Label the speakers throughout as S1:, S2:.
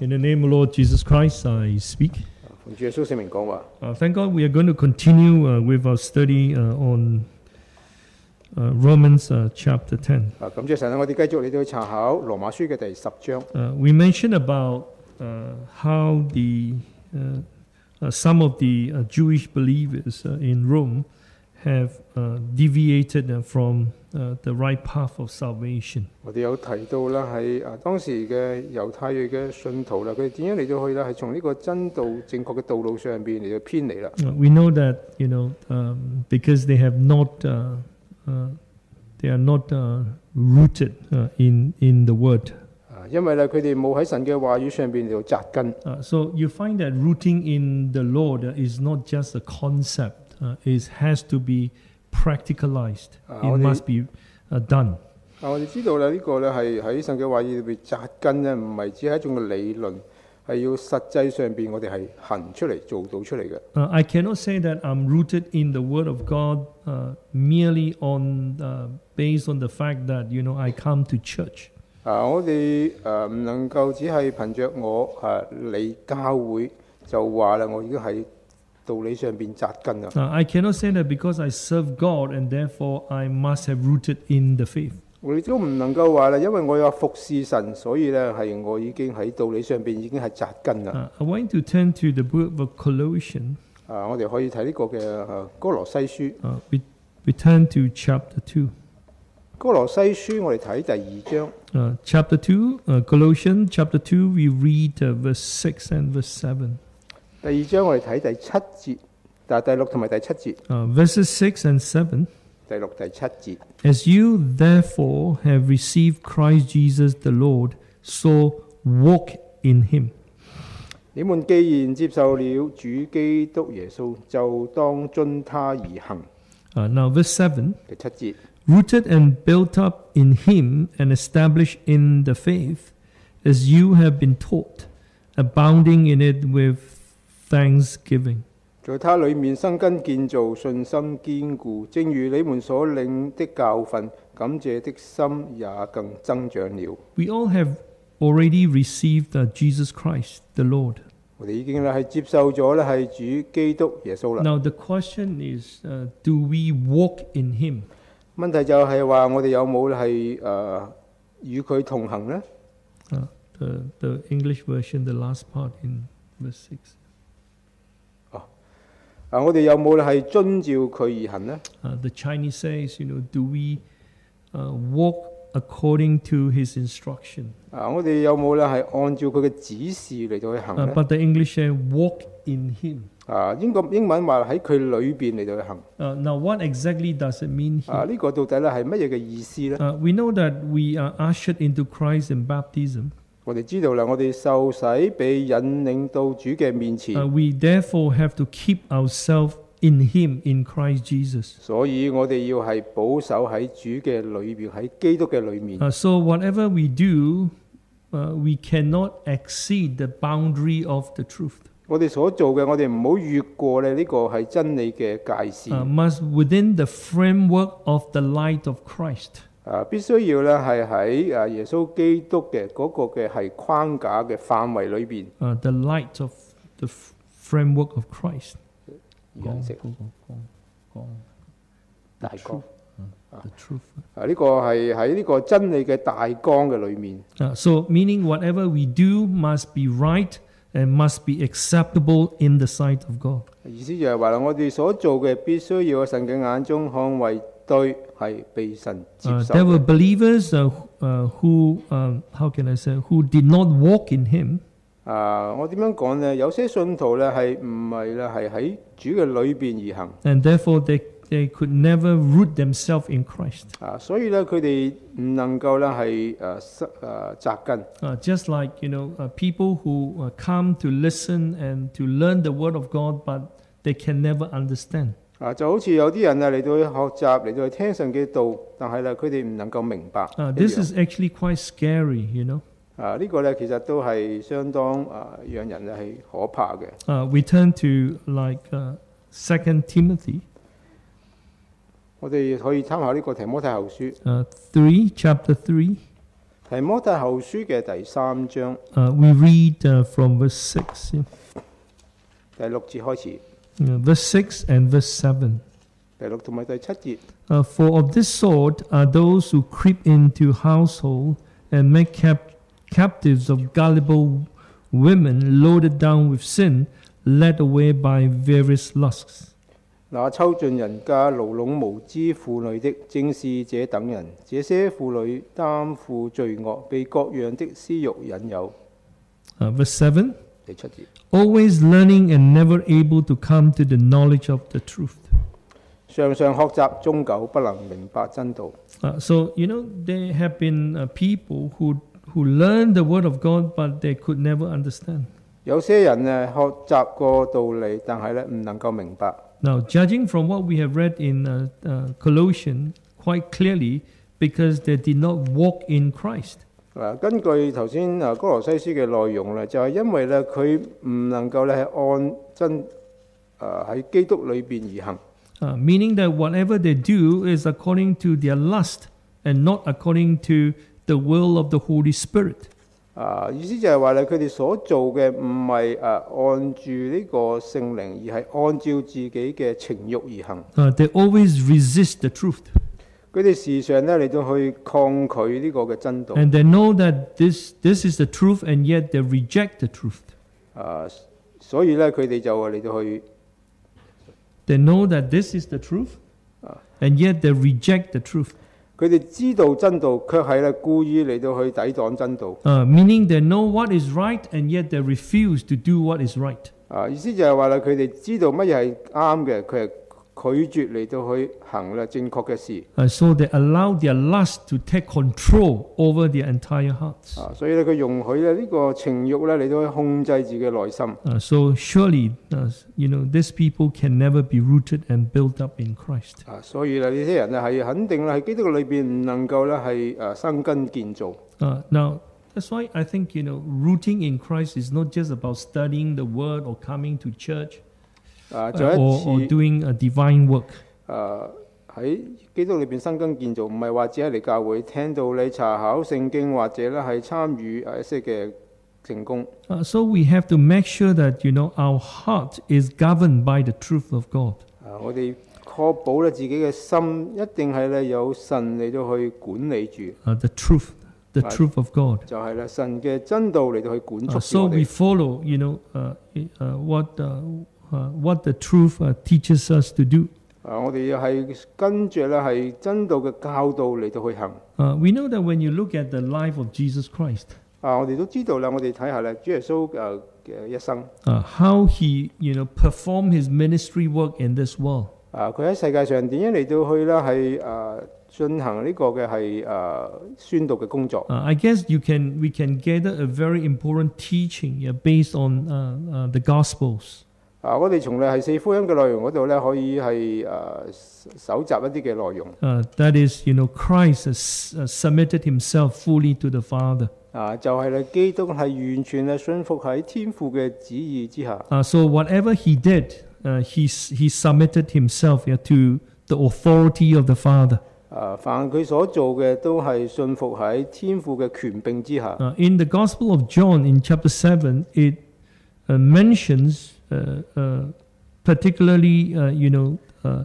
S1: In the name of Lord Jesus Christ, I speak.
S2: 奉主耶稣圣名讲话，
S1: Uh, thank God we are going to continue uh, with our study uh, on uh, Romans uh, chapter 10.
S2: 啊感谢神啊！我哋继续嚟到去查考罗马书嘅第十章。
S1: Uh, we mentioned about uh, how the uh, uh, some of the uh, Jewish believers uh, in Rome have uh, deviated uh, from uh, the right path of salvation.
S2: 我哋有提到啦，系啊当时嘅犹太裔嘅信徒啦，佢哋点样嚟到去啦？系从呢个真道正确嘅道路上边嚟到偏离啦。
S1: Uh, we know that you know um, because they have not uh, uh, they are not uh, rooted uh, in in the word.
S2: 啊，因为咧佢哋冇喺神嘅话语上边嚟到扎根。
S1: Uh, so you find that rooting in the Lord uh, is not just a concept; uh, it has to be practicalized.
S2: Ah,
S1: it
S2: only-
S1: must be uh, done.
S2: 啊，我哋知道啦，呢个咧系喺神嘅话语里边扎根咧，唔系只系一种嘅理论，系要实际上边我哋系行出嚟做到出嚟嘅。
S1: Uh, I cannot say that I'm rooted in the Word of God uh, merely on uh, based on the fact that you know I come to church.
S2: 啊，我哋诶唔能够只系凭着我诶嚟教会就话啦，我已经喺 道理上邊扎根啊。
S1: Uh, I cannot say that because I serve God and therefore I must have rooted in the faith.
S2: 我哋都唔能夠話啦，因為我有服侍神，所以咧係我已經喺道理上邊已經係扎根啦。
S1: Uh, I want to turn to the book of Colossians.
S2: 啊，我哋可以睇呢個嘅誒哥羅西書。
S1: Uh, we, we turn to chapter two.
S2: 哥羅西書我哋睇第二章
S1: ，Uh, chapter 2, uh, Colossians chapter two，we read uh, verse six and verse 7.
S2: 第二章我哋睇第七节，但系第六同埋第七节，
S1: Uh, verses 6 and 7.
S2: 第六第七节。
S1: As you therefore have received Christ Jesus the Lord, so walk in him.
S2: 你们既然接受了主基督耶稣，就当遵他而行。
S1: Uh, now, verse 7.
S2: 第七节。
S1: rooted and built up in him and established in the faith as you have been taught, abounding in it with thanksgiving.
S2: 在他里面生根建造，信心坚固，正如你们所领的教训，感谢的心也更增长了。
S1: We all have already received uh, Jesus Christ, the Lord.
S2: 我哋已经咧系接受咗咧系主基督耶稣啦。
S1: Now, the question is uh, do we walk in him?
S2: 问题就系话我哋有冇系诶与佢同行呢？
S1: Uh, the, the English version, the last part in verse 6.
S2: 啊，我哋有冇系遵照佢而行呢？
S1: Uh, the Chinese says, you know, do we uh, walk according to his instruction?
S2: 啊，我哋有冇咧系按照佢嘅指示嚟到去行
S1: Uh,
S2: 呢？
S1: but the English say walk in him.
S2: 啊，英国英文话喺佢里边嚟到去行。
S1: Uh, now, what exactly does it mean
S2: 啊，
S1: here?
S2: 呢个到底咧系乜嘢嘅意思呢？
S1: Uh, we know that we are ushered into Christ in baptism.
S2: 我哋知道啦，我哋受洗被引領到主嘅面前。
S1: Uh, we therefore have to keep ourselves in Him, in Christ Jesus.
S2: 所以我哋要係保守喺主嘅裏邊，喺基督嘅裏面。
S1: Uh, so, whatever we do, uh, we cannot exceed the boundary of the truth.
S2: 我哋所做嘅，我哋唔好越過咧呢個係真理嘅界線。
S1: Uh, must within the framework of the light of Christ.
S2: 啊，必須要咧係喺啊耶穌基督嘅嗰個嘅係框架嘅範圍裏邊。
S1: Uh, the light of the framework of Christ.
S2: 認識大光
S1: The truth.
S2: 啊，呢個係喺呢個真理嘅大綱嘅裏面。
S1: Uh, so, meaning whatever we do must be right and must be acceptable in the sight of God.
S2: 意思就係話啦，我哋所做嘅必須要喺神嘅眼中看為對，
S1: Uh,
S2: 受
S1: there were
S2: 嘅。
S1: believers uh, uh, who, um, how can I say, who did not walk in Him,
S2: 啊，我点样讲呢？有些信徒咧系唔系咧系喺主嘅里边而行
S1: and therefore they, they could never root themselves in Christ.
S2: 啊，所以咧佢哋唔能够咧系诶塞诶扎根
S1: Uh, just like you know, uh, people who uh, come to listen and to learn the Word of God, but they can never understand.
S2: 啊，就好似有啲人啊嚟到去學習嚟到去聽神嘅道，但係咧佢哋唔能夠明白
S1: Uh,
S2: 一
S1: this
S2: 樣
S1: is actually quite scary, you know.
S2: 啊，呢個咧其實都係相當啊讓人咧係可怕嘅。
S1: Uh, we turn to like uh, Second Timothy
S2: 我哋可以參考呢個提摩太後書
S1: uh, three, chapter three.
S2: 提提摩太後書嘅第三章
S1: Uh, we read uh, from verse 6. yeah.
S2: 第六節開始，
S1: Uh, verse 6 and verse 7.
S2: 第六同埋第七节。
S1: Uh, For of this sort are those who creep into household and make cap- captives of gullible women loaded down with sin, led away by various lusts.
S2: 那抽进人家牢笼无知妇女的，正是这等人。这些妇女担负罪恶，被各样的私欲引诱。
S1: Uh, verse 7
S2: 第七节，
S1: Always learning and never able to come to the knowledge of the truth.
S2: 常常学习，终究不能明白真道。
S1: Uh, so, you know, there have been uh, people who, who learned the word of God, but they could never understand.
S2: 有些人呢学习过道理，但系咧唔能够明白。
S1: Now, judging from what we have read in uh, uh, Colossians quite clearly, because they did not walk in Christ.
S2: 嗱，根據頭先啊哥羅西書嘅內容咧，就係、因為咧佢唔能夠咧係按真啊喺基督裏邊而行
S1: ，Uh, meaning that whatever they do is according to their lust and not according to the will of the Holy Spirit.
S2: 啊意思就係話咧佢哋所做嘅唔係啊按住呢個聖靈，而係按照自己嘅情慾而行。
S1: Uh, they always resist the truth.
S2: 佢哋時常咧嚟到去抗拒呢個嘅真道。
S1: And they know that this, this is the truth, and yet they reject the truth.
S2: 啊，所以咧佢哋就嚟到去
S1: They know that this is the truth, and yet they reject the truth.
S2: 佢哋知道真道，卻係咧故意嚟到去抵擋真道。
S1: Uh, meaning they know what is right, and yet they refuse to do what is right.
S2: 啊，意思就係話咧，佢哋知道乜嘢係啱嘅，佢係拒絕嚟到去行啦正確嘅事。
S1: Uh, so they allow their lust to take control over their entire hearts.
S2: 啊，所以咧佢容許咧呢個情慾咧嚟到去控制自己嘅內心。
S1: Uh, so surely, uh, you know, these people can never be rooted and built up in Christ.
S2: 啊，所以咧呢啲人咧係肯定咧喺基督裏邊唔能夠咧係誒生根建造。
S1: Uh, now, that's why I think, you know, rooting in Christ is not just about studying the word or coming to church
S2: 啊
S1: ，uh,
S2: 再一
S1: or
S2: 次
S1: doing a divine work.
S2: 誒喺基督裏邊生根建造，唔係話只係嚟教會聽到你查考聖經，或者咧係參與誒一些嘅成功。
S1: Uh, so we have to make sure that, you know, our heart is governed by the truth of God.
S2: 啊，我哋確保咧自己嘅心一定係咧有神嚟到去管理住。
S1: Uh, the truth, the truth of God.
S2: 就係咧神嘅真道嚟到去管
S1: Uh,
S2: 束
S1: so we。follow, you know, uh, uh, what, uh, uh, what the truth uh, teaches us to do.
S2: 啊，我哋系跟住咧系真道嘅教导嚟到去行。
S1: Uh, we know that when you look at the life of Jesus Christ,
S2: 啊，我哋都知道啦，我哋睇下咧，主耶稣诶嘅一生。
S1: uh, how he, you know, performed his ministry work in this world.
S2: 啊，佢喺世界上点样嚟到去咧系诶进行呢个嘅系诶宣导嘅工作。
S1: Uh, I guess you can, we can gather a very important teaching yeah, based on uh, uh, the Gospels.
S2: 啊，我哋从咧系四福音嘅内容嗰度咧，可以系诶搜集一啲嘅内容。
S1: Uh, that is, you know, Christ has uh, submitted himself fully to the Father.
S2: 啊，就系咧基督系完全系信服喺天父嘅旨意之下。
S1: Uh, so whatever he did, uh, he, s- he submitted himself yeah, to the authority of the Father.
S2: 啊，凡佢所做嘅都系信服喺天父嘅权柄之下。
S1: Uh, in the Gospel of John, in chapter 7, it uh, mentions uh, uh, particularly, uh, you know, uh,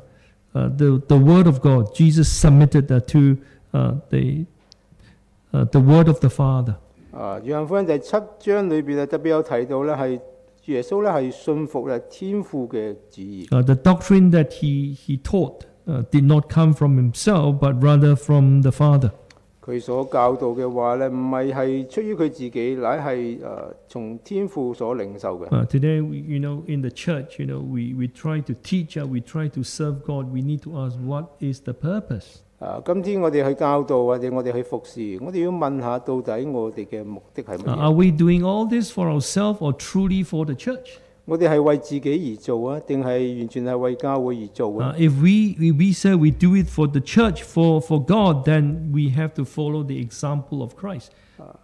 S1: uh, the, the Word of God. Jesus submitted uh, to uh, the, uh, the Word of the Father.
S2: 啊，约翰福音第七章里边啊，特别有提到咧，系主耶稣咧系信服咧天父嘅旨意。
S1: Uh, the doctrine that he, he taught uh, did not come from himself, but rather from the Father.
S2: 佢所教導嘅話咧，唔係係出於佢自己，乃係誒從天父所領受嘅。
S1: Uh, today, we, you know, in the church, you know, we, we try to teach, uh, we try to serve God. We need to ask, what is the purpose?
S2: 啊，今天我哋去教導或者我哋去服侍，我哋要問下到底我哋嘅目的係乜
S1: Uh,
S2: 嘢
S1: ？are we doing all this for ourselves or truly for the church?
S2: 我哋係為自己而做啊，定係完全係為教會而做
S1: Uh,
S2: 啊
S1: ？if we, we, we say we do it for the church, for, for God, then we have to follow the example of Christ.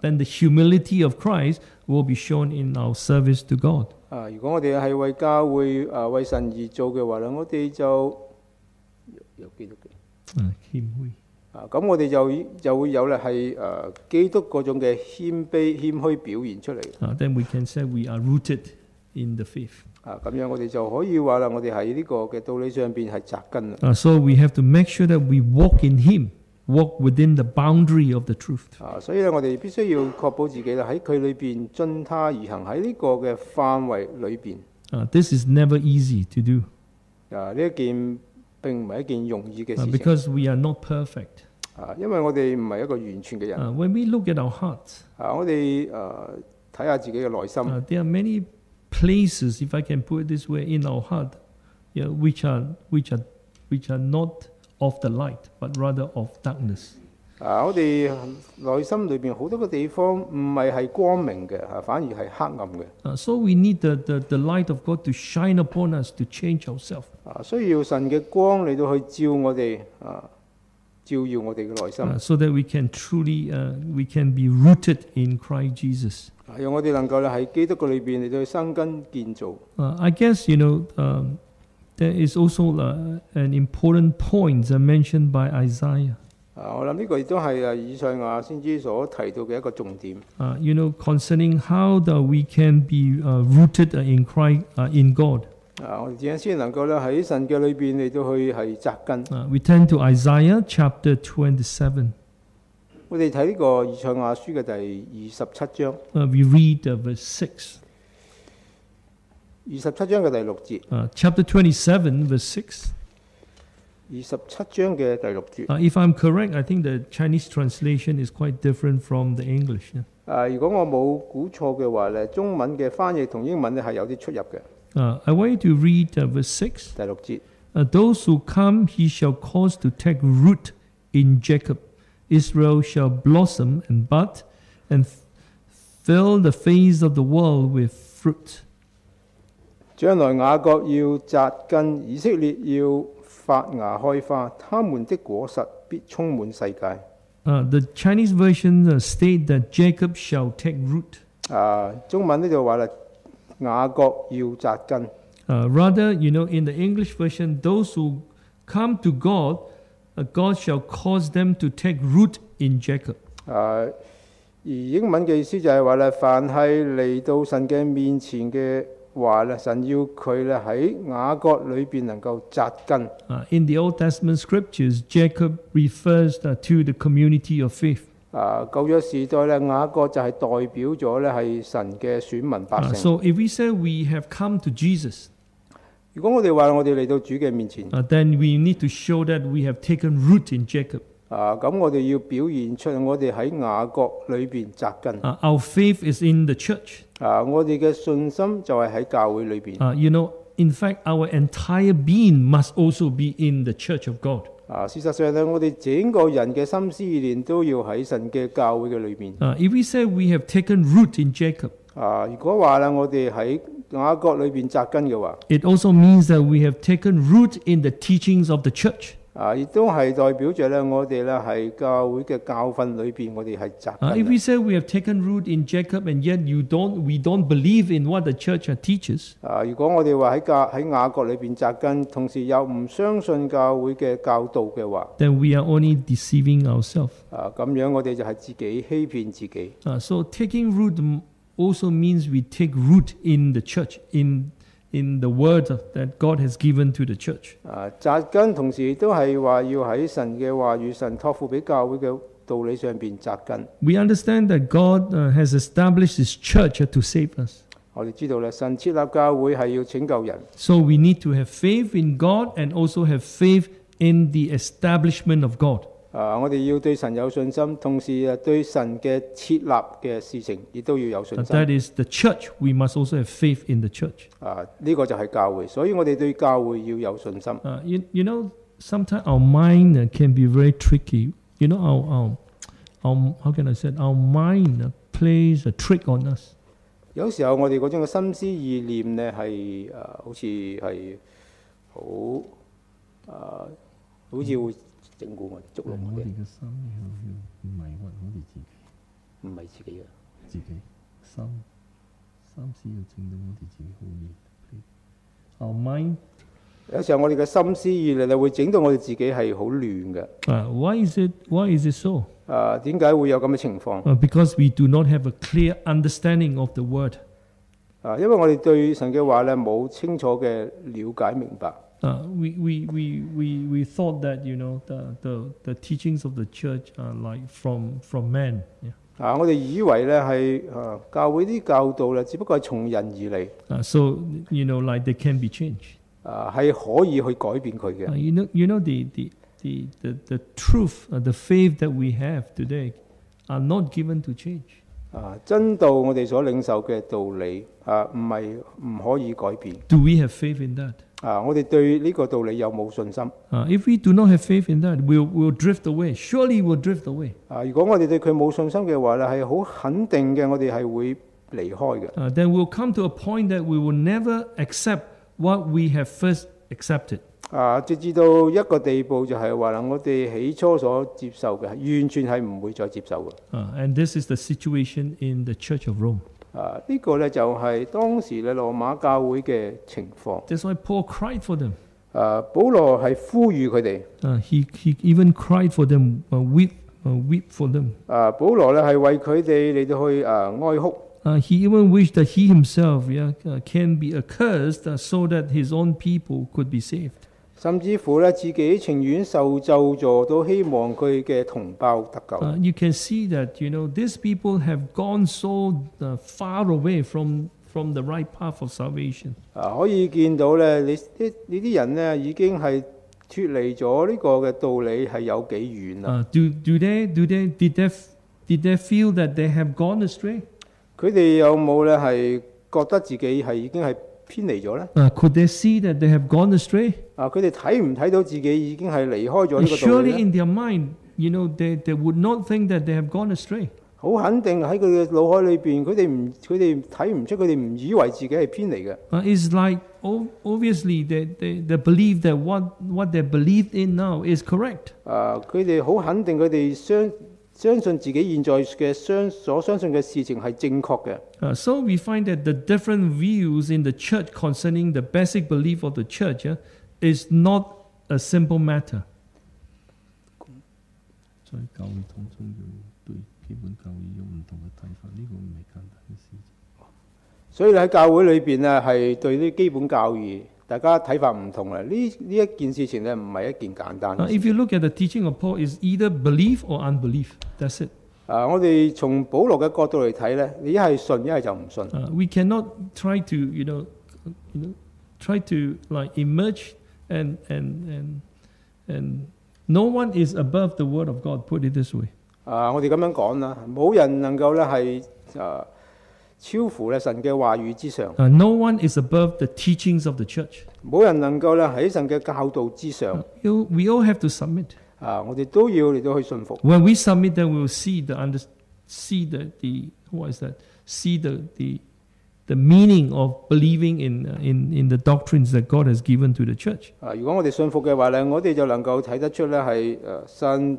S1: Then the humility of Christ will be shown in our service to God.
S2: 啊，如果我哋係為教會啊為神而做嘅話咧，我哋就有有幾多嘅
S1: ？Uh, Kim Hui.
S2: 啊，咁我哋就就會有咧係誒基督嗰種嘅謙卑謙虛表現出嚟。
S1: Uh, then we can say we are rooted in the faith.
S2: 啊，咁样我哋就可以话啦，我哋喺呢个嘅道理上边系扎根啦。
S1: Uh, so we have to make sure that we walk in Him, walk within the boundary of the truth.
S2: 啊，所以咧，我哋必须要确保自己啦，喺佢里边遵他而行，喺呢个嘅范围里边。
S1: Uh, this is never easy to do
S2: 啊，呢一件并唔系一件容易嘅
S1: uh,
S2: 事情。
S1: because we are not perfect.
S2: 啊，因为我哋唔系一个完全嘅人。
S1: Uh, when we look at our hearts,
S2: 啊，我哋诶睇下自己嘅内心。
S1: uh, there are many places, if I can put it this way, in our heart, yeah, which are which are which are not of the light, but rather of darkness.
S2: 啊，我哋内心里边好多个地方唔系系光明嘅，啊，反而系黑暗嘅。
S1: Uh, so we need the, the, the light of God to shine upon us to change ourselves.
S2: 啊，需要神嘅光嚟到去照我哋啊， 照耀我哋嘅內心
S1: ，uh, so that we can truly uh, we can be rooted in Christ Jesus.
S2: 啊讓我哋能夠咧喺基督嘅裏邊嚟到生根建造。
S1: Uh, I guess you know um, there is also uh, an important point uh, mentioned by Isaiah.
S2: 啊，我諗呢個亦都係啊以賽亞先知所提到嘅一個重點。
S1: Uh, you know concerning how that we can be uh, rooted uh, in Christ uh, in God.
S2: 啊，我哋點樣先能夠咧喺神嘅裏邊嚟到去係扎根
S1: ？Uh, we turn to Isaiah chapter 27.
S2: 我哋睇呢個以賽亞書嘅第二十七章
S1: ，Uh, we read uh, verse 6.
S2: 二十七章嘅第六節
S1: ，Uh, chapter 27, verse 6.
S2: 二十七章嘅第六節。
S1: Uh, if I'm correct, I think the Chinese translation is quite different from the English.
S2: 啊，如果我冇估錯嘅話咧，中文嘅翻譯同英文咧係有啲出入嘅。
S1: Uh, I want you to read uh, verse 6.
S2: 第六节，
S1: Uh, those who come, he shall cause to take root in Jacob. Israel shall blossom and bud and f- fill the face of the world with fruit.
S2: 将来雅各要扎根，以色列要发芽开花，他们的果实必充满世界。
S1: Uh, the Chinese version uh, state that Jacob shall take root.
S2: 啊，中文呢就话啦， 雅各要扎根。
S1: Uh, rather, you know, in the English version, those who come to God, uh, God shall cause them to take root in Jacob.
S2: 啊，而英文嘅意思就系话咧，凡系嚟到神嘅面前嘅话咧，神要佢咧喺雅各里边能够扎根。
S1: Uh, in the Old Testament scriptures, Jacob refers uh, to the community of faith.
S2: 啊，旧约时代咧，雅各就系代表咗咧系神嘅选民百
S1: Uh,
S2: 姓。
S1: so if we say we have come to Jesus,
S2: 如果我哋话我哋嚟到主嘅面前，
S1: uh, then we need to show that we have taken root in Jacob.
S2: 啊，咁我哋要表现出我哋喺雅各里边扎根。
S1: Uh, our faith is in the church.
S2: 啊，我哋嘅信心就系喺教会里边。
S1: Uh, you know, in fact, our entire being must also be in the church of God.
S2: 啊，事實上咧，我哋整個人嘅心思意念都要喺神嘅教會嘅裏邊。
S1: Uh, if we say we have taken root in Jacob,
S2: 啊，如果話啦，我哋喺雅各裏邊扎根嘅話
S1: ，it also means that we have taken root in the teachings of the church.
S2: 啊，亦都系代表着咧，我哋咧系教会嘅教训里边，我哋系扎
S1: Uh,
S2: 根
S1: if
S2: 嘅。
S1: we say we have taken root in Jacob and yet you don't, we don't believe in what the church uh, teaches,
S2: 啊，如果我哋话喺教喺雅各里边扎根，同时又唔相信教会嘅教导嘅话，
S1: then we are only deceiving ourselves.
S2: 啊，咁样我哋就系自己欺骗自己。
S1: Uh, so taking root m- also means we take root in the church, in in the word of- that God has given to the church.
S2: 啊，扎根同时都系话要喺神嘅话语、神托付俾教会嘅道理上边扎根。
S1: We understand that God uh, has established His church uh, to save us.
S2: 我哋知道咧，神设立教会系要拯救人，
S1: So we need to have faith in God and also have faith in the establishment of God.
S2: 啊，我哋要對神有信心，同時啊對神嘅設立嘅事情亦都要有
S1: Uh,
S2: 信
S1: that。is the church. We must also have faith in the church.
S2: 啊，呢、個就係教會，所以我哋對教會要有信心。
S1: Uh, you, you know, sometimes our mind uh, can be very tricky. You know, our, our, our how can I say? Our mind uh, plays a trick on us.
S2: 有時候我哋嗰種嘅心思意念呢，係誒、啊好似係好誒，好似會整蠱我哋、捉弄我哋，
S3: 嘅心要要迷惑我哋自己，
S2: 唔係自己嘅。
S3: 自己心心思要整到我哋自己好熱。
S1: Our mind
S2: 有時候我哋嘅心思意念咧會整到我哋自己係好亂嘅。
S1: Uh, why is it? Why is it so?
S2: 啊，點解會有咁嘅情況
S1: ？Uh, because we do not have a clear understanding of the word.
S2: 啊，因為我哋對神嘅話咧冇清楚嘅了解明白。
S1: Uh, we, we, we, we, we thought that you know the, the, the teachings of the church are like from from man. Yeah.
S2: 啊，我哋以为咧系啊教会啲教导咧，只不过系从人而嚟，
S1: Uh, so you know, like they can be changed.
S2: 啊系可以去改变佢嘅
S1: Uh,。you know, you know the the the the, the truth, uh, the faith that we have today, are not given to change.
S2: 啊，真道我哋所领受嘅道理啊，唔系唔可以改变。
S1: Do we have faith in that?
S2: 啊，我哋對呢個道理有冇信心
S1: ？Uh, if we do not have faith in that, we'll we'll drift away. Surely we'll drift away.
S2: 啊，如果我哋對佢冇信心嘅話咧，係好肯定嘅，我哋係會離開嘅。
S1: Uh, then we'll come to a point that we will never accept what we have first accepted.
S2: 啊，直至到一個地步就係話啦，我哋起初所接受嘅，完全係唔會再接受嘅。
S1: Uh, and this is the situation in the Church of Rome.
S2: 啊，呢、个呢就系当时咧罗马教会嘅情况。
S1: That's why Paul cried for them.
S2: 啊，保罗系呼吁佢哋。
S1: Uh, he, he even cried for them, uh, weep, uh, weep for them.
S2: 啊，保罗咧系为佢哋嚟到去啊哀哭。
S1: Uh, he even wished that he himself yeah, uh, can be accursed uh, so that his own people could be saved.
S2: 甚至乎咧，自己情願受咒詛，都希望佢嘅同胞得救。
S1: Uh, you can see that, you know, these people have gone so uh, far away from, from the right path of salvation.
S2: 啊，可以見到咧，你啲呢啲人咧已經係脱離咗呢個嘅道理係有幾遠啦。
S1: Uh, do, do they, do they, did they, did they feel that they have gone astray?
S2: 佢哋有冇咧係覺得自己係已經係偏离咗咧？
S1: Uh, could they see that they have gone astray?
S2: 啊，佢哋睇唔睇到自己已经系离开咗
S1: And
S2: 呢个道理
S1: surely
S2: 咧？
S1: in their mind, you know, they, they would not think that they have gone astray.
S2: 好肯定喺佢嘅脑海里边，佢哋唔佢哋睇唔出，佢哋唔以为自己系偏离嘅。
S1: Uh, it's like o- obviously they, they, they believe that what, what they believed in now is correct.
S2: 啊，佢哋好肯定，佢哋相 相信自己現在嘅相所相信嘅事情係正確嘅。
S1: Uh, so we find that the different views in the church concerning the basic belief of the church yeah, is not a simple matter.
S3: 在教會當中要對基本教義有唔同嘅睇法，呢、個唔係簡單嘅事情。
S2: 所以喺教會裏邊咧，係對啲基本教義，大家睇法唔同啦。呢呢一件事情咧，唔係一件簡單
S1: Uh, if you look at the teaching of Paul, it's either belief or unbelief. That's it.
S2: 啊，我哋從保羅嘅角度嚟睇咧，你一係信，一係就唔信。
S1: Uh, we cannot try to, you know, you know, try to like emerge and and and and no one is above the word of God. Put it this way.
S2: 啊，我哋咁樣講啦，冇人能夠咧係啊超乎咧神嘅话语之上，
S1: Uh, no one is above the teachings of the church.
S2: 冇人能够咧喺神嘅教导之
S1: Uh,
S2: 上。
S1: you- we all have to submit.
S2: 啊，我哋都要嚟到去信服。
S1: When we submit, then we will see the under, see the, the what is that? See the the the meaning of believing in uh, in in the doctrines that God has given to the church.
S2: 啊，如果我哋信服嘅话咧，我哋就能够睇得出咧系诶神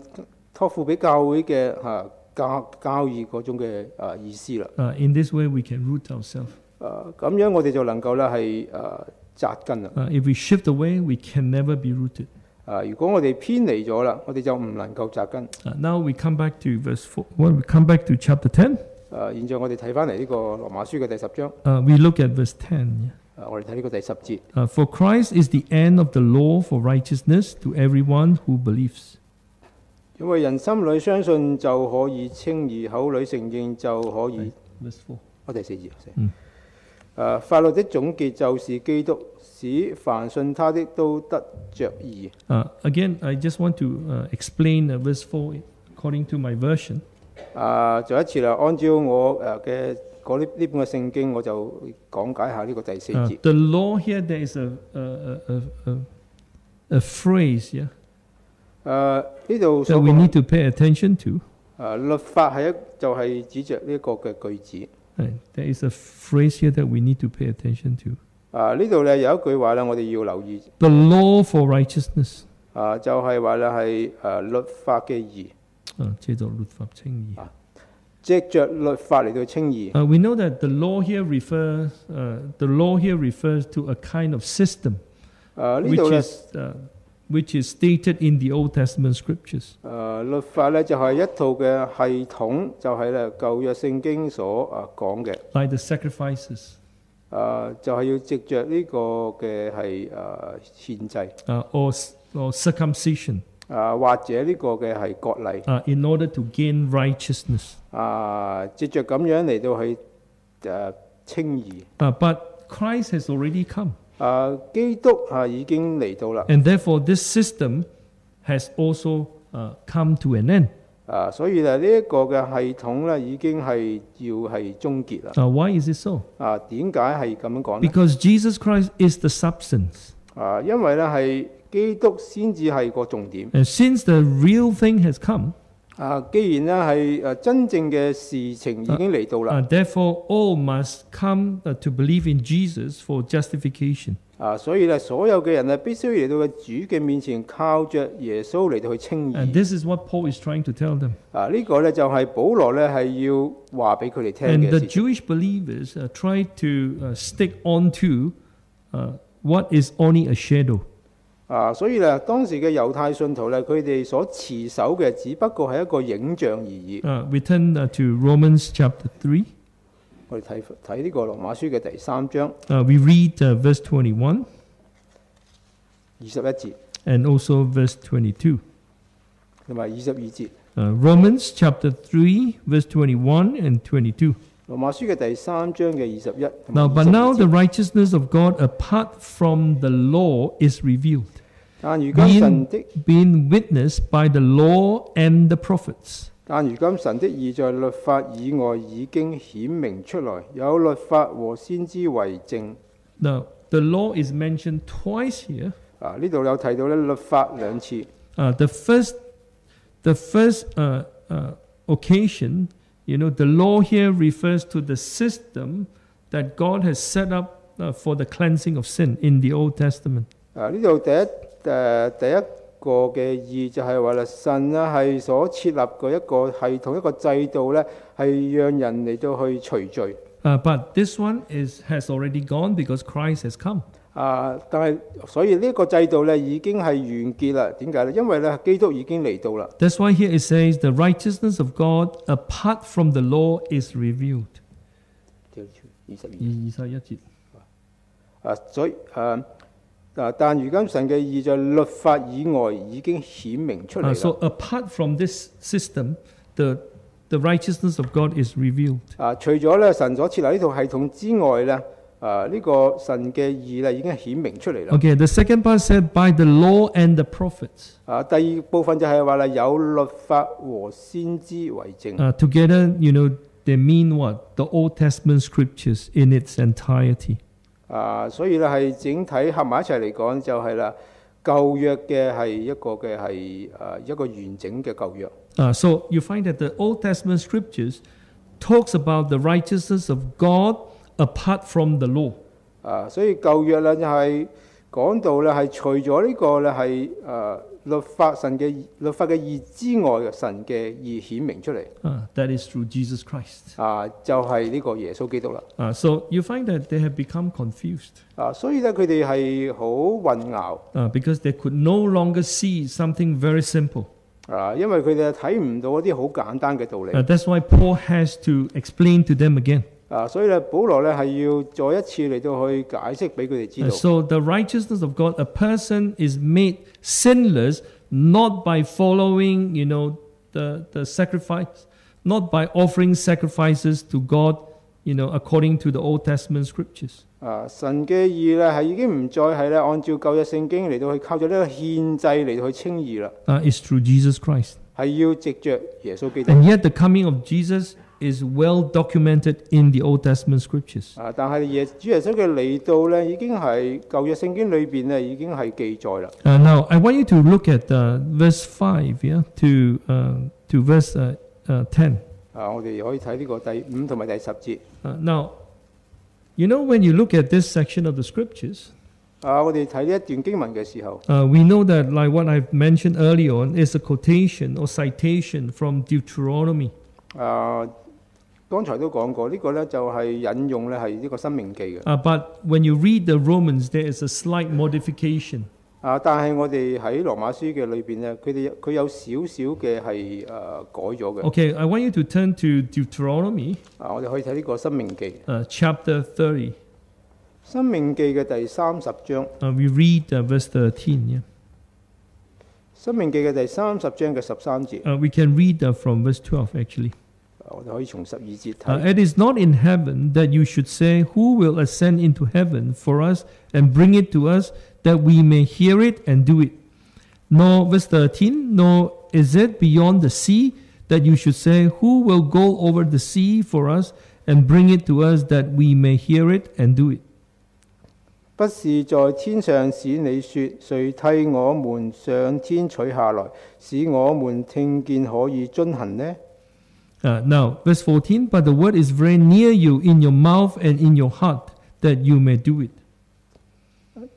S2: 托付俾教会嘅吓 教教義嗰種嘅啊意思啦。
S1: Uh, in this way, we can root ourselves.
S2: 誒咁樣我哋就能夠咧係誒扎根啦。
S1: Uh, if we shift away, we can never be rooted.
S2: 啊，如果我哋偏離咗啦，我哋就唔能夠扎根。
S1: Uh, now we come back to verse four. Well, we come back to chapter ten.
S2: 誒，現在我哋睇翻嚟呢個羅馬書嘅第十章。
S1: Uh, we look at verse ten.
S2: 誒，我哋睇呢個第十節。
S1: Uh, for Christ is the end of the law for righteousness to everyone who believes.
S2: 因為人心裏相信就可以稱義，口裏承認就可以。我第四節。
S1: 嗯
S2: 誒、法律的總結就是基督，使凡信他的都得着義。
S1: Uh, again, I just want to uh, explain uh, verse four according to my version.
S2: 啊，再一次啦，按照我誒嘅嗰呢呢本嘅聖經，我就講解下呢個第四
S1: Uh,
S2: 節。
S1: the law here, there is a, a, a, a, a phrase yeah,
S2: 誒呢度所
S1: that we need to pay attention to.
S2: 誒律法係一就係、指着呢一個嘅句子。
S1: Uh, there is a phrase here that we need to pay attention to.
S2: 啊，呢度咧有一句話咧，我哋要留意。
S1: The law for righteousness.
S2: 啊，就係話咧係誒律法嘅義
S1: ，Uh, 借助律法稱義。
S2: 藉着律法嚟到稱義。
S1: Uh, we know that the law here refers uh, the law here refers to a kind of system
S2: 誒呢
S1: which
S2: 度咧
S1: is uh, which is stated in the Old Testament scriptures.
S2: 诶律法咧就系一套嘅系统，就系咧旧约圣经所诶讲嘅。
S1: like the sacrifices,
S2: 诶、就系、要藉着呢个嘅系诶献祭，
S1: uh, or, s- or circumcision,
S2: 诶、或者呢个嘅系割礼，
S1: uh, in order to gain righteousness.
S2: 啊、藉着咁样嚟到去诶称义。
S1: Uh, but Christ has already come,
S2: 誒、基督啊已經嚟到啦
S1: ，and therefore this system has also uh, come to an end.
S2: 啊，所以咧呢一個嘅系統咧已經係要係終結啦。
S1: Uh, why is it so?
S2: 啊，點解係咁樣講呢
S1: ？Because Jesus Christ is the substance.
S2: 啊，因為咧係基督先至係個重點。
S1: And since the real thing has come,
S2: 啊，既然咧係誒真正嘅事情已經嚟到啦
S1: ，uh, therefore all must come uh, to believe in Jesus for justification.
S2: 啊，所以咧所有嘅人咧必須嚟到嘅主嘅面前，靠着耶穌嚟到去稱
S1: And。this is what Paul is trying to tell them.
S2: 啊，呢個咧就係保羅咧係要話俾佢哋聽
S1: And
S2: 嘅
S1: the。Jewish believers uh, try to uh, stick onto uh, what is only a shadow.
S2: 啊，所以咧当时嘅犹太信徒咧，佢哋所持守嘅只不过系一个影像而已。
S1: Uh, we turn uh, to Romans chapter 3.
S2: 我哋睇睇呢个罗马书嘅第三章
S1: Uh, we read uh, verse 21
S2: 二十一节
S1: and also verse 22.
S2: 同埋二十二节。
S1: Uh, Romans chapter 3, verse 21 and 22.
S2: 罗马书嘅第三章嘅二十一。同埋
S1: Now, but
S2: 22
S1: now
S2: 节
S1: the righteousness of God apart from the law is revealed,
S2: 但如今神的
S1: being witnessed by the law and the prophets.
S2: 但如今神的义在律法以外已经显明出来，有律法和先知为证。
S1: Now, the law is mentioned twice here.
S2: 啊，呢度有提到咧律法两次。
S1: Uh, the first, the first uh, uh, occasion, you know, the law here refers to the system that God has set up uh, for the cleansing of sin in the Old Testament.
S2: 啊，呢度第一 誒、第一個嘅意就係話啦，神啊係所設立嘅一個系統一個制度咧，係讓人嚟到去除罪。
S1: Uh, but this one is has already gone because Christ has come.
S2: 啊，但係所以呢個制度咧已經係完結啦。點解咧？因為咧基督已經嚟到啦。
S1: That's why here it says the righteousness of God apart from the law is revealed.
S2: 二十二。
S1: 二十一節。
S2: 啊，所以誒啊，但如今神嘅義在律法以外已經顯明出嚟
S1: Uh,
S2: 啦。
S1: so apart from this system, the the righteousness of God is revealed.
S2: 啊，除咗咧神所設立呢套系統之外咧，啊呢、個神嘅義咧已經顯明出嚟啦。
S1: Okay, the second part said by the law and the prophets.
S2: 啊，第二部分就係話啦，有律法和先知為證。
S1: Uh, together, you know, they mean what? The Old Testament scriptures in its entirety.
S2: 啊，所以咧係整體合埋一齊嚟講，就係啦，舊約嘅係一個嘅係啊一個完整嘅舊約。
S1: Uh, so you find that the Old Testament scriptures talks about the righteousness of God apart from the law.
S2: 啊，所以舊約咧就係講到咧係除咗呢個咧係誒律法神嘅律法嘅义之外嘅神嘅义显明出嚟
S1: Uh, that is through Jesus Christ.
S2: 啊，就系、呢个耶稣基督啦
S1: Uh, so you find that they have become confused
S2: 啊，所以咧佢哋系好混淆
S1: uh, because they could no longer see something very simple.
S2: 啊，因为佢哋睇唔到一啲好简单嘅道理
S1: Uh, that's why Paul has to explain to them again.
S2: 啊，所以咧保罗咧系要再一次嚟到去解释俾佢哋知
S1: Uh,
S2: 道
S1: so the righteousness of God, a person is made sinless not by following, you know, the, the sacrifice, not by offering sacrifices to God, you know, according to the Old Testament scriptures.
S2: 啊，神嘅义咧系已经唔再系咧按照旧约圣经嚟到去靠咗呢个献祭嚟到去称义啦，
S1: Uh, it's through Jesus Christ.
S2: 系要藉着耶稣基督。
S1: And yet the coming of Jesus is well documented in the Old Testament scriptures.
S2: 啊！但系耶主耶稣嘅嚟到咧，已经系旧约圣经里边咧已经系记载啦。
S1: Uh, now, I want you to look at uh, verse 5 yeah, to, uh, to verse uh, uh, 10.
S2: 啊，我哋可以睇呢个第五同埋第十节。
S1: Uh, now, you know, when you look at this section of the scriptures,
S2: 啊，我哋睇呢一段经文嘅时候，
S1: uh, we know that, like what I've mentioned earlier on, is a quotation or citation from Deuteronomy.
S2: 啊 刚才都讲过，呢、个呢就系引用呢系呢个《生命记》嘅。
S1: Uh, but when you read the Romans, there is a slight modification.
S2: 啊，但系我哋喺罗马书嘅里边呢，佢哋佢有少少嘅系诶改咗嘅。
S1: Okay, I want you to turn to Deuteronomy
S2: 啊，我哋可以睇呢个《生命记》，《
S1: uh, chapter 30.
S2: 生命记》嘅第三十章，《
S1: Uh, we read uh, verse 13. Yeah.
S2: 生命记》嘅第三十章嘅十三节，
S1: Uh, we can read uh, from verse 12 actually.
S2: 啊我哋可以從十二節
S1: Uh,
S2: 睇。
S1: it is not in heaven that you should say, Who will ascend into heaven for us and bring it to us that we may hear it and do it? Nor, verse 13, nor is it beyond the sea that you should say, Who will go over the sea for us and bring it to us that we may hear it and do it?
S2: 不是在天上使你說，誰替我們上天取下來，使我們聽見可以遵行呢？
S1: Uh, now, verse 14, but the word is very near you in your mouth and in your heart that you may do it.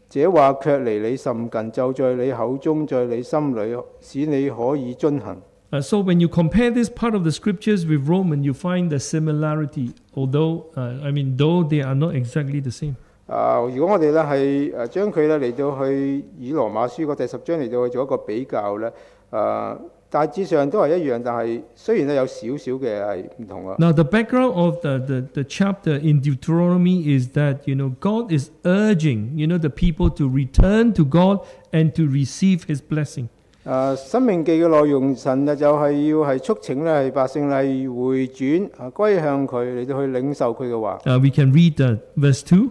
S2: 这话却离你甚近，就在你口中，在你心里，使你可以遵行。
S1: Uh, so when you compare this part of the scriptures with Roman, you find the similarity, although, uh, I mean, though they are not exactly the same.
S2: 啊！如果我哋咧系诶将佢咧嚟到去以罗马书个第十章嚟到去做一个比较咧，诶、 大致上都係一樣，但係雖然咧有少少嘅係唔同啊。
S1: Now, the background of the, the, the chapter in Deuteronomy is that, you know, God is urging, you know, the people to return to God and to receive his blessing.
S2: 誒、生命記嘅內容，神啊就係要係促請咧係百姓嚟回轉啊歸向佢嚟到去領受佢嘅話。
S1: Uh, we can read the verse two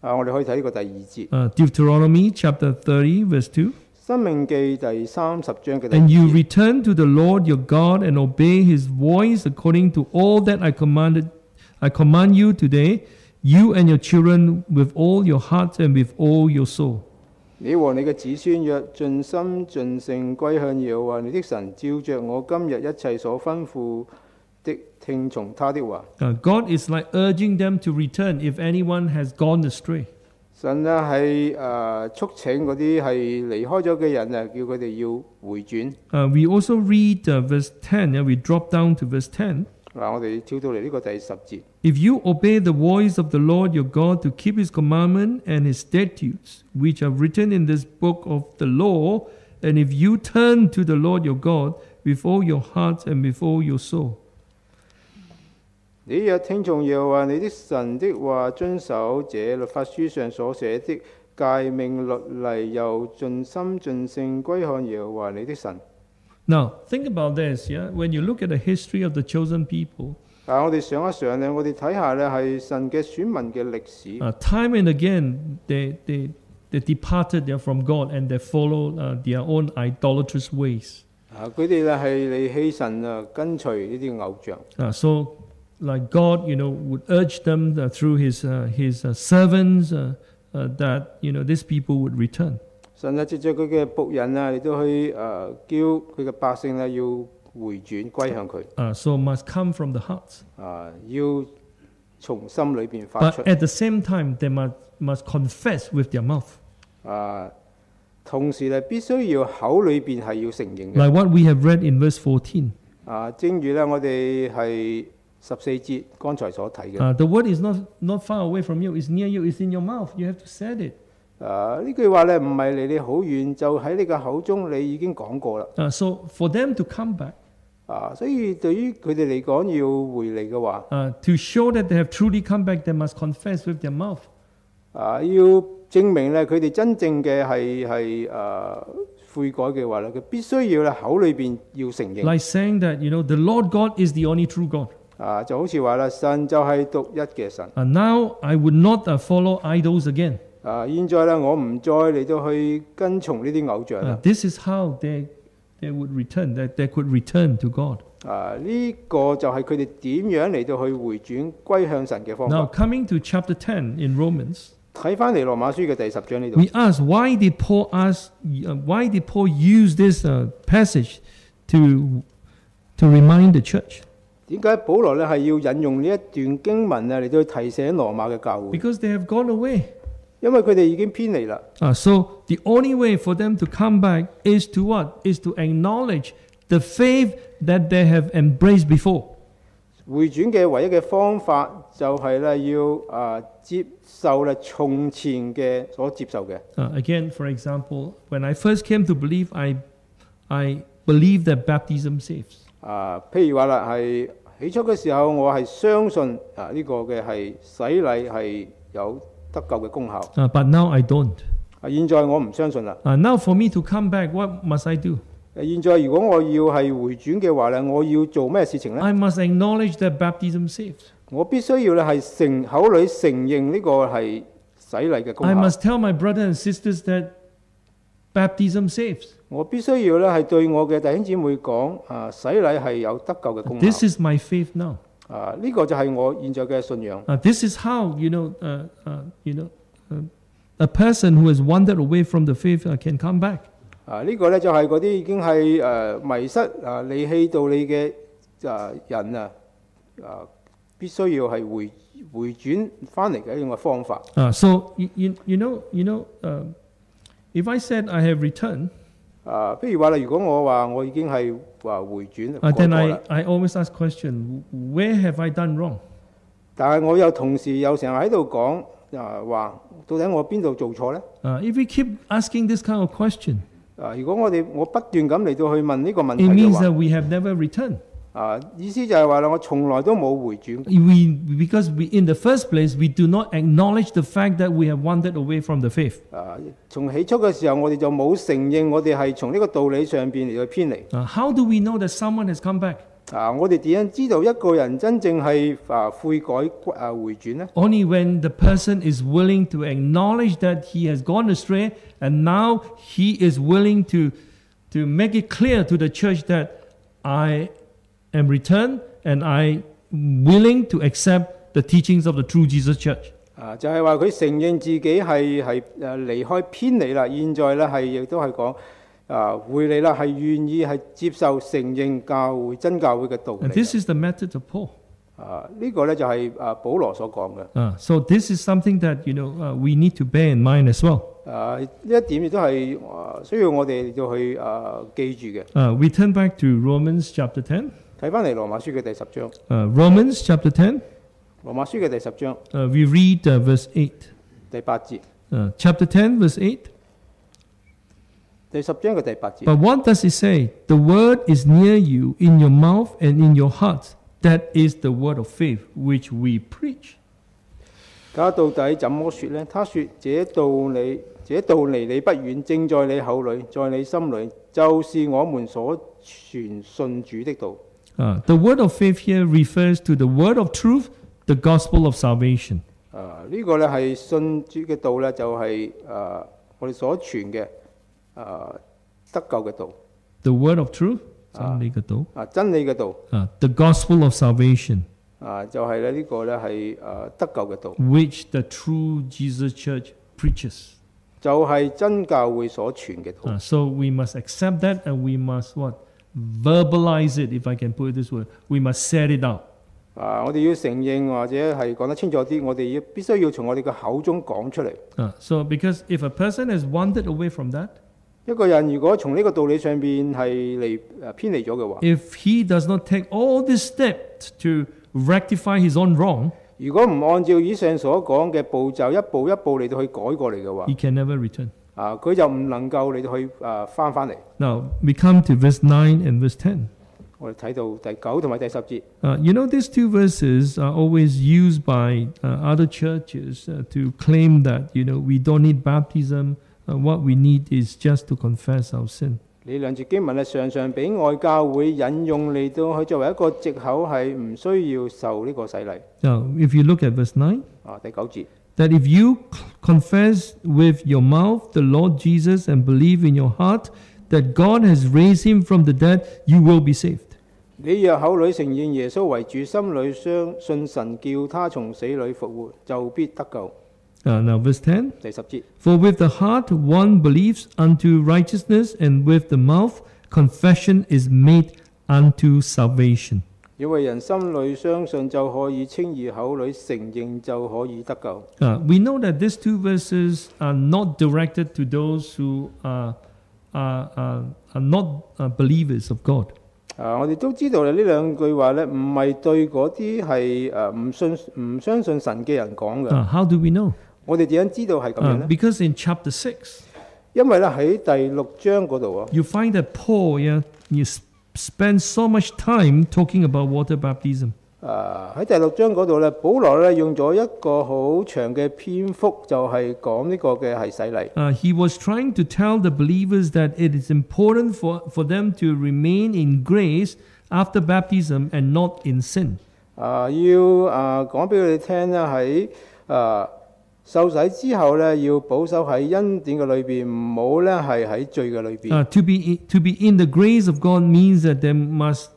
S2: 啊，我哋可以睇呢個第二節，《
S1: uh, Deuteronomy chapter thirty verse 2.
S2: 生命记》第三十章嘅第二
S1: And you
S2: 节。
S1: return to the Lord your God and obey his voice according to all that I commanded I command you today, you and your children with all your heart and with all your soul.
S2: 你和你嘅子孙若尽心尽性归向耶和华你的神，照着我今日一切所吩咐的听从他的话。
S1: Uh, God is like urging them to return if anyone has gone astray.
S2: 神啊系诶促请嗰啲系离开咗嘅人啊，叫佢哋要回转。
S1: Uh, we also read uh, verse 10, and we drop down to verse 10.
S2: 嗱，我哋跳到嚟呢个第十节。
S1: If you obey the voice of the Lord your God to keep his commandment and his statutes, which are written in this book of the law, and if you turn to the Lord your God with all your heart and with all your soul,
S2: 你若聽從耶和華你的神的話，遵守這律法書上所寫的誡命律例，又盡心盡性歸向耶和華你的神。
S1: Now, think about this, yeah? When you look at the history of the chosen people,
S2: 啊我哋想一想咧，我哋睇下咧係神嘅選民嘅歷史。
S1: uh, time and again, they, they, they departed from God and they followed uh, their own idolatrous ways.
S2: 啊，佢哋咧係離棄神啊，跟隨呢啲偶像。
S1: Uh, so, like God, you know, would urge them uh, through His uh, His uh, servants uh, uh, that you know these people would return.
S2: 神啊，藉着佢嘅仆人啊，嚟到去诶、呃叫佢嘅百姓咧要回转归向佢
S1: Uh, so must come from the heart,
S2: 啊，要从心里边发
S1: but
S2: 出
S1: at the same time they must must confess with their mouth,
S2: 啊。同时咧，必须要口里边系要承认嘅
S1: like what we have read in verse 14.
S2: 啊。正如咧，我哋系 十四节刚才所睇嘅
S1: Uh, the word is not not far away from you; it's near you; it's in your mouth. You have to say it.
S2: 啊。呢句话咧唔系离你好远，就喺你嘅口中，你已经讲过啦
S1: Uh, so for them to come back,
S2: 啊。所以对于佢哋嚟讲，要回嚟嘅话
S1: uh, to show that they have truly come back, they must confess with their mouth.
S2: 啊，要证明咧佢哋真正嘅系系诶悔改嘅话咧，佢必须要咧口里边要承认
S1: Like saying that you know the Lord God is the only true God.
S2: 啊，就好似話啦，神就係獨一嘅神
S1: And now I would not uh, follow idols again.
S2: 啊。現在咧，我唔再嚟到去跟從呢啲偶像
S1: Uh,
S2: 啦
S1: this is how they they would return. That they could return to God.
S2: 啊。呢、個就係佢哋點樣嚟到去回轉歸向神嘅方法 Now。
S1: coming to chapter ten in Romans,
S2: 睇翻嚟羅馬書嘅第十章呢度
S1: we ask why did Paul ask? Uh, why did Paul use this uh, passage to to remind the church?
S2: 點解保羅咧係要引用呢一段經文啊嚟到去提醒羅馬嘅教會
S1: ？Because they have gone away.
S2: 因為佢哋已經偏離啦。
S1: Uh, so the only way for them to come back is to what? Is to acknowledge the faith that they have embraced before.
S2: 回轉嘅唯一嘅方法就係咧要啊接受咧從前嘅所接受嘅。
S1: Uh, again, for example, when I first came to believe, I, I believed that baptism saves.
S2: 啊，譬如話啦，係起初嘅時候，我係相信啊呢、個嘅係洗禮係有得救嘅功效。
S1: Uh, but now I don't.
S2: 啊，現在我唔相信啦。
S1: Uh, now, for me to come back, what must I do?
S2: 誒現在如果我要係回轉嘅話咧，我要做咩事情呢
S1: ？I must acknowledge that baptism saves.
S2: 我必須要咧係承口裏承認呢個係洗禮嘅功效 I。
S1: must tell my brothers and sisters that baptism saves.
S2: 我必须要咧系对我嘅弟兄姊妹讲啊，洗礼系有得救嘅功
S1: This
S2: 效。
S1: is my faith now.
S2: 啊，呢、个就系我现在嘅信仰。
S1: Uh, this is how you know, uh, uh, you know, uh, a person who has wandered away from the faith uh, can come back.
S2: 啊，呢、个呢就系嗰啲已经系诶、呃迷失啊离弃道理嘅啊人啊啊，必须要系回回转翻嚟嘅一种嘅方法。
S1: Uh, so you, you, you know, you know, uh, if I said I have returned,
S2: 啊，譬如話啦，如果我話我已經係話回轉
S1: uh,
S2: 改
S1: then
S2: 過
S1: I,
S2: 啦
S1: ，I always ask question: Where have I done wrong?
S2: 但係我又同時又成日喺度講啊話，到底我邊度做錯呢
S1: ？Uh, if we keep asking this kind of question,
S2: 啊，如果我哋我不斷咁嚟到去問呢個問題
S1: it
S2: 嘅
S1: means，that we have never returned.
S2: 啊意思就係話啦，我從來都冇回轉。
S1: We because we in the first place we do not acknowledge the fact that we have wandered away from the faith.
S2: 啊，從起初嘅時候，我哋就冇承認我哋係從呢個道理上邊嚟到偏離。
S1: Uh, how do we know that someone has come back?
S2: 啊，我哋點樣知道一個人真正係啊悔改啊回轉呢
S1: ？Only when the person is willing to acknowledge that he has gone astray and now he is willing to, to make it clear to the church that I am returned and I willing to accept the teachings of the true Jesus Church.
S2: 啊，就系话佢承认自己系系诶离开偏离啦，现在咧系亦都系讲啊回嚟啦，系愿意系接受承认教会真教会嘅道
S1: And
S2: 理。
S1: this is the method of Paul.
S2: 啊，呢个咧就系啊保罗所讲嘅。
S1: Uh, so this is something that you know uh, we need to bear in mind as well.
S2: 啊，呢一点亦都系啊需要我哋要去啊记住嘅。
S1: Uh, we turn back to Romans chapter 10.
S2: 睇翻嚟羅馬書嘅第十章
S1: ，Uh, Romans chapter ten
S2: 羅馬書嘅第十章
S1: uh, we read uh, verse eight
S2: 第八節
S1: ，Uh, chapter ten verse eight
S2: 第十章嘅第八節。
S1: But what does it say? The word is near you, in your mouth and in your heart. That is the word of faith which we preach.
S2: 家到底怎麼說呢？他說：這道理，這道理你不遠，正在你口裏，在你心裏，就是我們所傳信主的道。
S1: Uh, the word of faith here refers to the word of truth, the gospel of salvation.
S2: 啊，呢、个呢系信主嘅道呢，就系、啊我哋所传嘅啊得救嘅道，
S1: The word of truth,
S2: Ah. 啊真理嘅道，
S1: uh, the gospel of salvation,
S2: 啊就系咧呢个呢系啊得救嘅道，
S1: which the true Jesus church preaches.
S2: 就系、真教会所传嘅道。
S1: Uh, so we must accept that and we must what? Verbalize it, if I can put it this way. We must set it out.
S2: 啊，我哋要承认或者系讲得清楚啲，我哋要必须要从我哋嘅口中讲出嚟。
S1: Uh, so because if a person has wandered away from that,
S2: 一个人如果从呢个道理上边系离诶偏离咗嘅话，
S1: if he does not take all these steps to rectify his own wrong,
S2: 如果唔按照以上所讲嘅步骤一步一步嚟到去改过嚟嘅话，
S1: he can never return.
S2: 啊，佢就唔能够嚟到去诶翻翻嚟。
S1: Now we come to verse 9 and verse 10.
S2: 我哋睇到第九同埋第十节，
S1: Uh, you know, these two verses are always used by uh, other churches uh, to claim that, you know, we don't need baptism. Uh, what we need is just to confess our sin.
S2: 呢两节经文咧，常常俾外教会引用嚟到去作为一个藉口，系唔需要受呢个洗礼。
S1: Now, if you look at verse 9,
S2: 啊，第九节，
S1: that if you c- confess with your mouth the Lord Jesus and believe in your heart that God has raised him from the dead, you will be saved.
S2: 你若口里承认耶稣为主，心里相信神叫他从死里复活，就必得救。
S1: Uh, now, verse 10.
S2: 第十节。
S1: For with the heart one believes unto righteousness, and with the mouth confession is made unto salvation.
S2: 因为人心里相信就可以称义，口里承认就可以得救。
S1: Uh, we know that these two verses are not directed to those who are, are, are, are not uh, believers of God.
S2: 啊，我哋都知道咧，呢两句话咧，唔系对嗰啲系诶唔信唔相信神嘅人讲嘅。
S1: Uh, how do we know?
S2: 我哋点样知道系咁样
S1: Uh,
S2: 呢？
S1: because in chapter 6,
S2: 因为咧喺第六章嗰度啊，
S1: you find that Paul yeah, you s- spends so much time talking about water baptism.
S2: 啊喺第六章嗰度咧，保罗咧用咗一个好长嘅篇幅，就系讲呢个嘅系洗礼。
S1: Uh, he was trying to tell the believers that it is important for, for them to remain in grace after baptism and not in sin.
S2: 啊，要啊讲俾佢哋听咧，喺啊 受洗之后咧，要保守喺恩典嘅里边，唔好咧系喺罪嘅里边。
S1: Uh, to, be, i- to be in the grace of God means that they must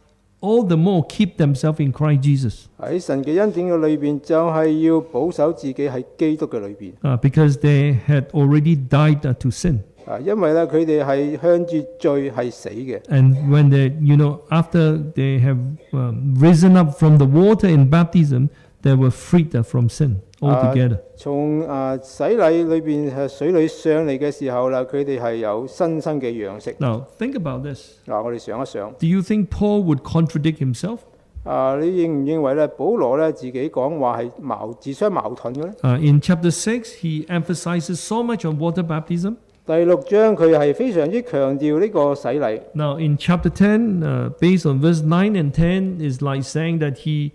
S1: all the more keep themselves in Christ Jesus
S2: 喺神嘅恩典嘅里边，就系要保守自己喺基督嘅里边。
S1: uh, because they had already died uh, to sin.
S2: 啊，因为咧佢哋系向住罪系死嘅。
S1: And when they, you know, after they have um, risen up from the water in baptism, they were freed uh, from sin altogether.
S2: 从啊洗礼里边系水里上嚟嘅时候啦，佢哋系有新生嘅样式。
S1: Now, think about this.
S2: 嗱，我哋想一想，
S1: Do you think Paul would contradict himself?
S2: 啊，你认唔认为咧，保罗咧自己讲话系矛自相矛盾嘅咧？
S1: Uh, in chapter 6, he emphasizes so much on water baptism.
S2: 第六章佢系非常之强调呢个洗礼。
S1: Now, in chapter 10, uh, based on verse 9 and 10, is like saying that he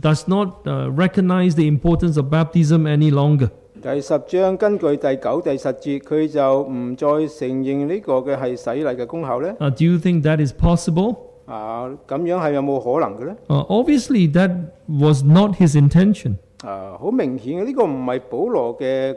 S1: does not uh, recognize the importance of baptism any longer.
S2: 第十章根据第九、第十节，佢就唔再承认呢个嘅系洗礼嘅功效咧。
S1: Uh, do you think that is possible?
S2: 啊，咁样系有冇可能嘅咧？
S1: Uh, obviously, that was not his intention.
S2: 啊，好明显嘅，呢、个唔系保罗嘅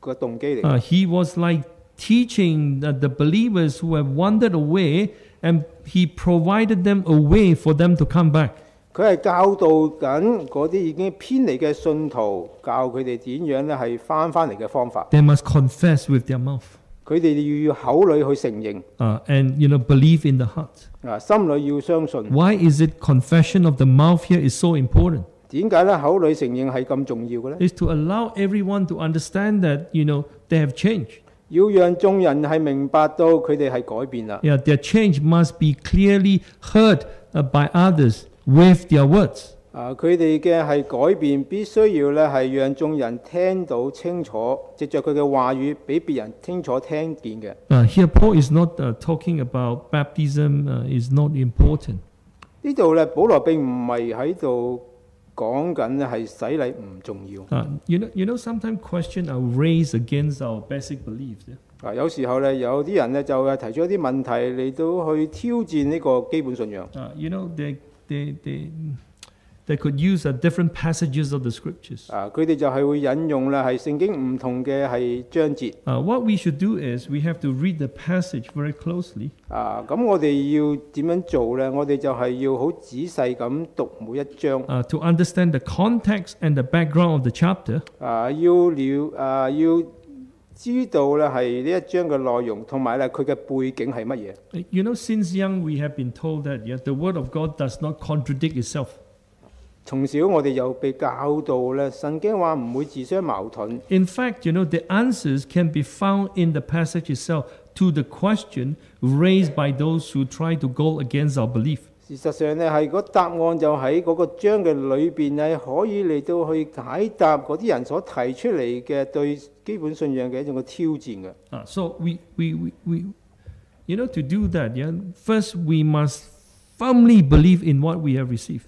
S2: 个动机嚟。
S1: Uh, he was like teaching the, the believers who have wandered away, and he provided them a way for them to come back.
S2: 佢係教導緊嗰啲已經偏離嘅信徒，教佢哋點樣咧係翻翻嚟嘅方法。
S1: They must confess with their mouth
S2: 佢哋要口裏去承認
S1: ，uh, and you know believe in the heart.
S2: 啊，心裏要相信。
S1: Why is it confession of the mouth here is so important?
S2: 點解咧口裏承認係咁重要嘅咧
S1: ？Is to allow everyone to understand that you know they have changed.
S2: 要讓眾人係明白到佢哋係改變啦。
S1: Yeah, their change must be clearly heard uh, by others with their words.
S2: 啊，佢哋嘅係改變必須要咧係讓眾人聽到清楚，藉着佢嘅話語俾別人清楚聽見嘅。
S1: Uh, here, Paul is not uh, talking about baptism uh, is not important.
S2: 呢度咧，保羅並唔係喺度講緊咧係洗禮唔重要。
S1: Uh, you know, you know, sometimes questions are raised against our basic beliefs.
S2: 啊，有時候咧，有啲人咧就係提出一啲問題嚟到去挑戰呢個基本信仰。
S1: Uh, you know, they, they, they, they could use uh, different passages of the scriptures.
S2: 啊，佢哋就系会引用咧系圣经唔同嘅系章节。
S1: Uh, what we should do is we have to read the passage very closely
S2: 啊，咁我哋要点样做呢？我哋就系要好仔细咁读每一章。
S1: uh, to understand the context and the background of the chapter.
S2: 啊，要了啊，要 知道咧系呢一章嘅内容，同埋咧佢嘅背景系乜嘢。
S1: Uh, You know, since young we have been told that yeah, the word of God does not contradict itself.
S2: 从小我哋又被教导咧，圣经话唔会自相矛盾。
S1: In fact, you know, the answers can be found in the passage itself to the question raised by those who try to go against our belief.
S2: 事實上咧，係個答案就喺嗰個章嘅裏邊咧，可以嚟到去解答嗰啲人所提出嚟嘅對基本信仰嘅一種嘅挑戰嘅。
S1: Uh, so we, we, we, we, you know, to do that, yeah, first we must firmly believe in what we have received.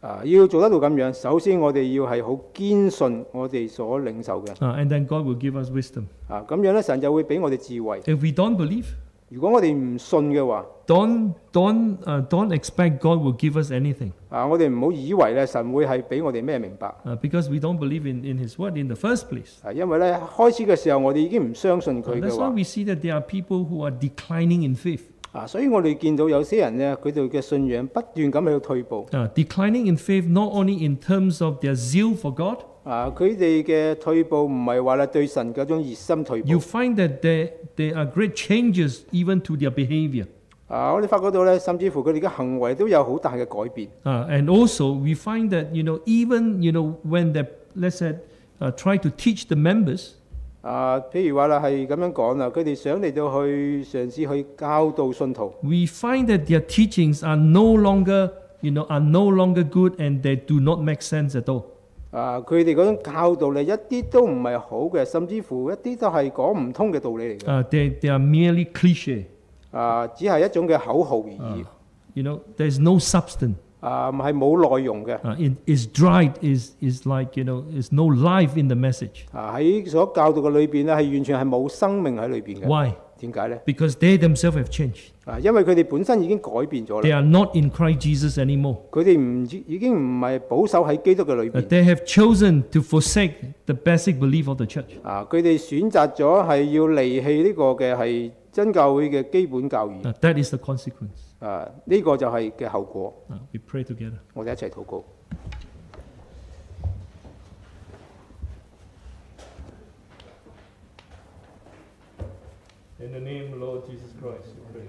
S2: 啊，要做得到咁樣，首先我哋要係好堅信我哋所領受嘅。
S1: Uh, and then God will give us wisdom.
S2: 啊，咁樣咧，神就會俾我哋智慧。
S1: If we don't believe,
S2: 如果我哋唔信嘅話
S1: ，don't, don't, uh, don't expect God will give us anything.
S2: 啊，我哋唔好以為咧神會係俾我哋咩明白。
S1: Uh, because we don't believe in, in His word in the first place.
S2: 啊，因為咧開始嘅時候，我哋已經唔相信
S1: Uh,
S2: 佢嘅
S1: that's why
S2: 話。
S1: we see that there are people who are declining in faith.
S2: 啊，所以我哋見到有些人咧，佢哋嘅信仰不斷咁喺度退步。
S1: Uh, declining in faith not only in terms of their zeal for God,
S2: 啊，佢哋嘅退步唔係話咧對神嗰種熱心退步 you。
S1: find that there, there are great changes even to their behavior.
S2: 啊，我哋發覺到咧，甚至乎佢哋嘅行為都有好大嘅改變。
S1: Uh, and also, we find that, you know, even, you know, when they, let's say, uh, try to teach the members,
S2: 啊，譬如話啦，係咁樣講啦，佢哋想嚟到去嘗試去教導信徒。
S1: We find that their teachings are no longer, you know, are no longer good and they do not make sense at all.
S2: 啊，佢哋嗰種教導咧，一啲都唔係好嘅，甚至乎一啲都係講唔通嘅道理嚟嘅。
S1: Uh, they, they are merely cliche.
S2: 啊，只係一種嘅口號而已。
S1: You know, there's no substance.
S2: 啊，唔係冇內容嘅。
S1: Uh, it is dried, is, is like, you know, is no life in the message.
S2: 啊，喺所教導嘅裏邊咧，係完全係冇生命喺裏邊嘅。
S1: Why?
S2: 點解咧
S1: ？Because they themselves have changed.
S2: 啊，因為佢哋本身已經改變咗啦 They。
S1: are not in Christ Jesus anymore.
S2: 佢哋唔已經唔係保守喺基督嘅裏
S1: Uh,
S2: 邊。
S1: they have chosen to forsake the basic belief of the church.
S2: 啊，佢哋選擇咗係要離棄呢個嘅係真教會嘅基本教義。
S1: Uh, that is the consequence.
S2: 啊，呢、個就係嘅後果。
S1: Uh, we pray together.
S2: 我哋一齊禱告。
S1: In the name of Lord Jesus Christ, we pray.